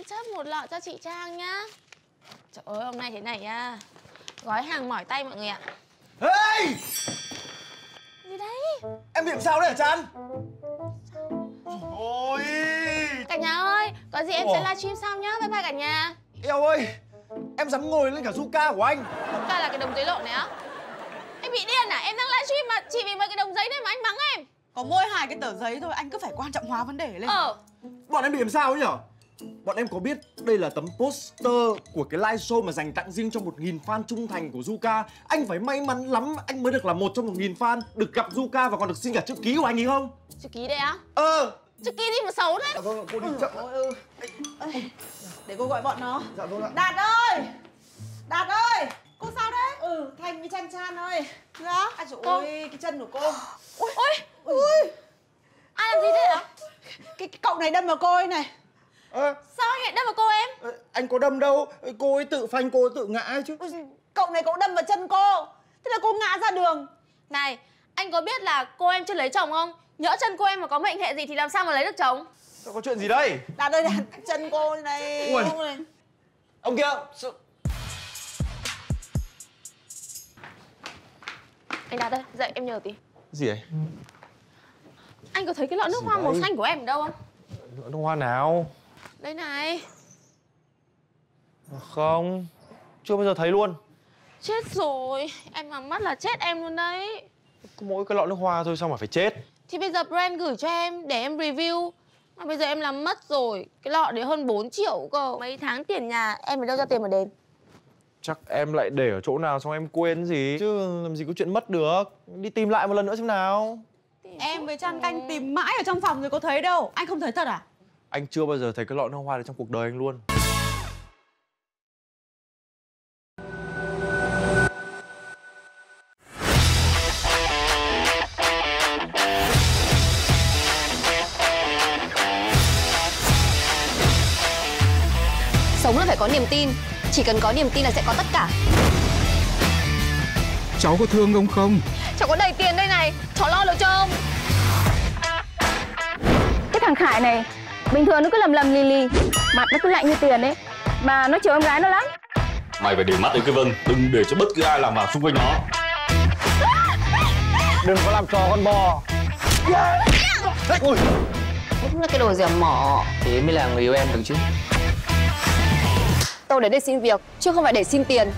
anh chấp một lọ cho chị Trang nhá Trời ơi hôm nay thế này nha Gói hàng mỏi tay mọi người ạ Hey! Gì đấy Em bị làm sao đấy hả Chan? Ôi! Cả nhà ơi Có gì em Ủa? sẽ livestream sau nhá Bye bye cả nhà Eo ơi! Em dám ngồi lên cả Zuka của anh Ca là cái đồng giấy lộn này á Em bị điên à Em đang livestream mà Chỉ vì mấy cái đồng giấy này mà anh mắng em Có mỗi hai cái tờ giấy thôi, anh cứ phải quan trọng hóa vấn đề lên. Ờ Bọn em bị làm sao ấy nhở? Bọn em có biết đây là tấm poster của cái live show mà dành tặng riêng cho 1.000 fan trung thành của Zuka Anh phải may mắn lắm anh mới được là một trong 1.000 fan Được gặp Zuka và còn được xin cả chữ ký của anh ấy không? Chữ ký đây á Ờ Chữ ký gì mà xấu đấy Dạ vâng ạ, cô đi chậm Ôi, ừ. Để cô gọi bọn nó. Dạ vâng ạ Đạt ơi! Đạt ơi! Cô sao đấy? Ừ, Thành với Chan Chan ơi. Dạ? À trời Cô. ơi, cái chân của cô. Ôi Ôi Ui, Ai làm gì thế hả cái, cái cậu này đâm vào cô ấy này. Ờ, Sao anh lại đâm vào cô em ờ, anh có đâm đâu, cô ấy tự phanh cô ấy tự ngã ấy chứ Cậu này cậu đâm vào chân cô. Thế là cô ngã ra đường. Này Anh có biết là cô em chưa lấy chồng không Nhỡ chân cô em mà có mệnh hệ gì thì làm sao mà lấy được chồng Sao có chuyện gì đây? Đạt ơi, Đạt, chân cô này. Ui. Này. Ông kia, sao... Anh Đạt ơi dậy em nhờ tí Gì vậy? Anh có thấy cái lọ nước Gì hoa màu đấy? xanh của em ở đâu không Nước hoa nào? Đây này. Không. Chưa bao giờ thấy luôn. Chết rồi. Em mà mất là chết em luôn đấy. Có mỗi cái lọ nước hoa thôi sao mà phải chết. Thì bây giờ brand gửi cho em để em review. Mà bây giờ em làm mất rồi. Cái lọ đấy hơn 4 triệu cơ. Mấy tháng tiền nhà em phải đâu ra tiền mà đền? Chắc em lại để ở chỗ nào xong em quên gì? Chứ làm gì có chuyện mất được. Đi tìm lại một lần nữa xem nào. Em với Chan Canh tìm mãi ở trong phòng rồi có thấy đâu. Anh không thấy thật à? Anh chưa bao giờ thấy cái lọ nước hoa này trong cuộc đời anh luôn. Sống là phải có niềm tin. Chỉ cần có niềm tin là sẽ có tất cả. Cháu có thương ông không? Cháu có đầy tiền đây này. Cháu lo được cho ông. Cái thằng Khải này Bình thường nó cứ lầm lầm lì lì. Mặt nó cứ lạnh như tiền ấy. Mà nó chiều em gái nó lắm. Mày phải để mắt đến cái Vân. Đừng để cho bất cứ ai làm vào xung quanh nó. Đừng có làm trò con bò. Đúng là cái đồ dẻo mỏ. Thế mới là người yêu em được chứ. Tôi đến đây xin việc Chứ không phải để xin tiền